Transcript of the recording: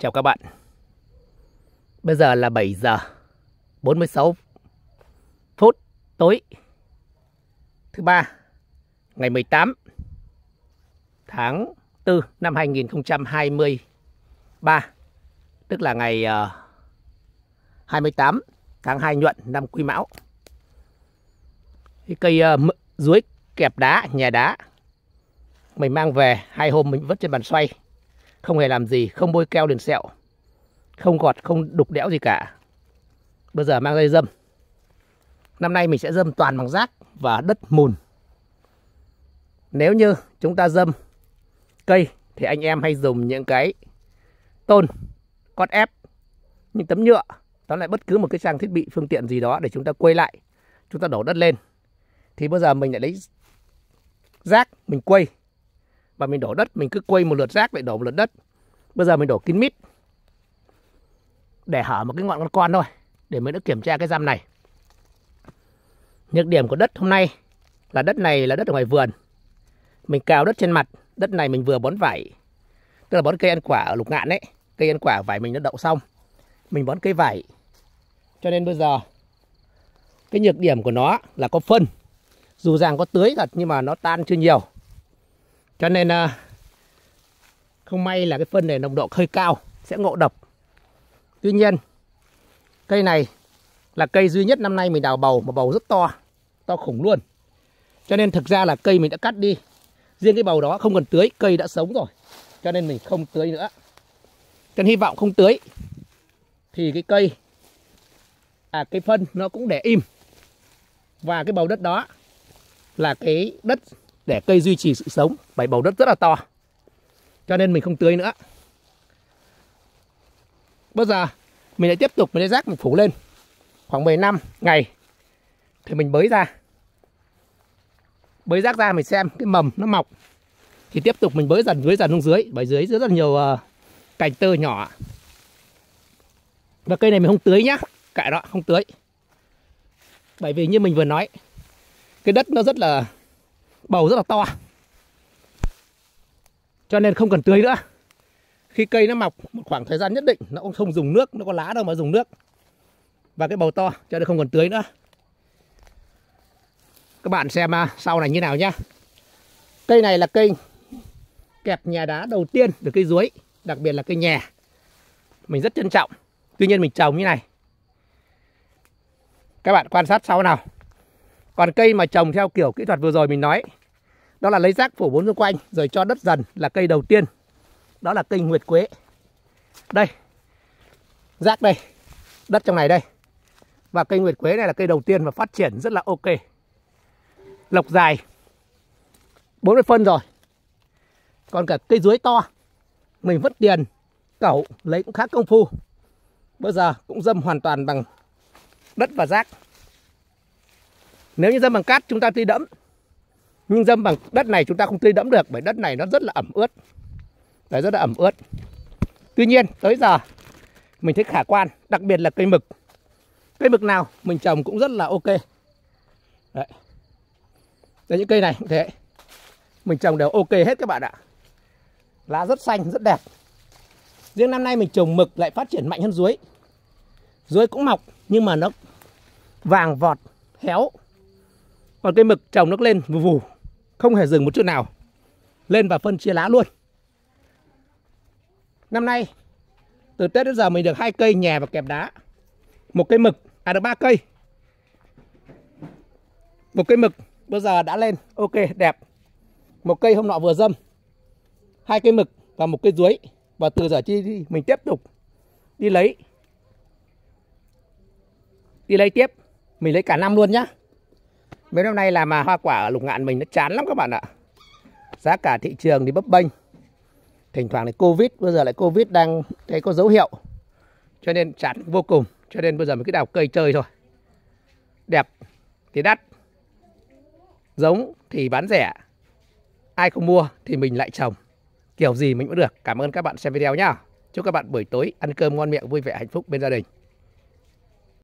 Chào các bạn. Bây giờ là 7 giờ 46 phút tối Thứ ba Ngày 18 Tháng 4 năm 2023 Tức là ngày ờ, 28 tháng 2 nhuận năm Quý Mão. Cái cây ờ, dưới kẹp đá, nhà đá Mình mang về hai hôm mình vứt trên bàn xoay không hề làm gì, không bôi keo liền sẹo, không gọt, không đục đẽo gì cả. Bây giờ mang dây dâm. Năm nay mình sẽ dâm toàn bằng rác và đất mùn. Nếu như chúng ta dâm cây thì anh em hay dùng những cái tôn, cót ép, những tấm nhựa, đó lại bất cứ một cái trang thiết bị phương tiện gì đó để chúng ta quay lại, chúng ta đổ đất lên. Thì bây giờ mình lại lấy rác mình quay và mình đổ đất, mình cứ quay một lượt rác lại đổ một lượt đất. Bây giờ mình đổ kín mít. Để hở một cái ngọn con con thôi, để mình được kiểm tra cái răm này. Nhược điểm của đất hôm nay là đất này là đất ở ngoài vườn. Mình cào đất trên mặt, đất này mình vừa bón vải. Tức là bón cây ăn quả ở lục ngạn đấy cây ăn quả vải mình đã đậu xong. Mình bón cây vải. Cho nên bây giờ, cái nhược điểm của nó là có phân. Dù rằng có tưới thật nhưng mà nó tan chưa nhiều cho nên à, không may là cái phân này nồng độ hơi cao sẽ ngộ độc. Tuy nhiên cây này là cây duy nhất năm nay mình đào bầu mà bầu rất to, to khủng luôn. Cho nên thực ra là cây mình đã cắt đi. Riêng cái bầu đó không cần tưới, cây đã sống rồi. Cho nên mình không tưới nữa. Cho nên hy vọng không tưới thì cái cây à cái phân nó cũng để im. Và cái bầu đất đó là cái đất để cây duy trì sự sống. Bởi bầu đất rất là to cho nên mình không tưới nữa. Bây giờ mình lại tiếp tục mình lấy rác mình phủ lên. Khoảng 10 năm ngày thì mình bới ra. Bới rác ra mình xem cái mầm nó mọc. Thì tiếp tục mình bới dần dưới dần xuống dưới. Bởi dưới rất là nhiều uh, cành tơ nhỏ. Và cây này mình không tưới nhá cải đó không tưới. Bởi vì như mình vừa nói cái đất nó rất là bầu rất là to. Cho nên không cần tưới nữa. Khi cây nó mọc, một khoảng thời gian nhất định, nó cũng không dùng nước, nó có lá đâu mà dùng nước. Và cái bầu to, cho nên không cần tưới nữa. Các bạn xem à, sau này như nào nhá. Cây này là cây kẹp nhà đá đầu tiên từ cây ruối đặc biệt là cây nhà mình rất trân trọng. Tuy nhiên mình trồng như này. Các bạn quan sát sau nào. Còn cây mà trồng theo kiểu kỹ thuật vừa rồi mình nói đó là lấy rác phủ bốn xung quanh, rồi cho đất dần là cây đầu tiên. Đó là cây nguyệt quế. Đây. Rác đây. Đất trong này đây. Và cây nguyệt quế này là cây đầu tiên và phát triển rất là ok. Lộc dài 40 phân rồi. Còn cả cây dưới to. Mình vứt tiền, cẩu, lấy cũng khá công phu. Bây giờ cũng dâm hoàn toàn bằng đất và rác. Nếu như dâm bằng cát, chúng ta tuy đẫm nhưng dâm bằng đất này chúng ta không tươi đẫm được bởi đất này nó rất là ẩm ướt. Đấy, rất là ẩm ướt. Tuy nhiên tới giờ mình thấy khả quan đặc biệt là cây mực. Cây mực nào mình trồng cũng rất là ok. Đấy. Đấy những cây này cũng thế. Mình trồng đều ok hết các bạn ạ. Lá rất xanh rất đẹp. Riêng năm nay mình trồng mực lại phát triển mạnh hơn dưới. Dưới cũng mọc nhưng mà nó vàng vọt héo. Còn cây mực trồng nó lên vù vù không hề dừng một chút nào. Lên và phân chia lá luôn. Năm nay, từ tết đến giờ mình được hai cây nhè và kẹp đá. Một cây mực à được ba cây. Một cây mực, bây giờ đã lên. Ok, đẹp. Một cây hôm nọ vừa dâm. Hai cây mực và một cây chuối và từ giờ chi mình tiếp tục đi lấy. Đi lấy tiếp. Mình lấy cả năm luôn nhá. Mấy năm nay làm mà hoa quả ở lục ngạn mình nó chán lắm các bạn ạ. Giá cả thị trường thì bấp bênh. Thỉnh thoảng thì Covid, bây giờ lại Covid đang thấy có dấu hiệu. Cho nên chán vô cùng. Cho nên bây giờ mình cứ đào cây chơi thôi. Đẹp thì đắt. Giống thì bán rẻ. Ai không mua thì mình lại trồng. Kiểu gì mình cũng được. Cảm ơn các bạn xem video nhá. Chúc các bạn buổi tối ăn cơm ngon miệng vui vẻ hạnh phúc bên gia đình.